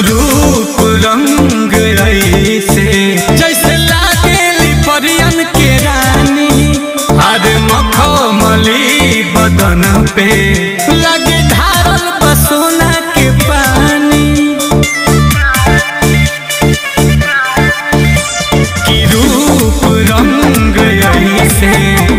रूप रंग ऐसे जैसे लागे परियन के रानी। हर मखमली बदन पे। लगे धारल बसोना के पानी। की रूप रंग ऐसे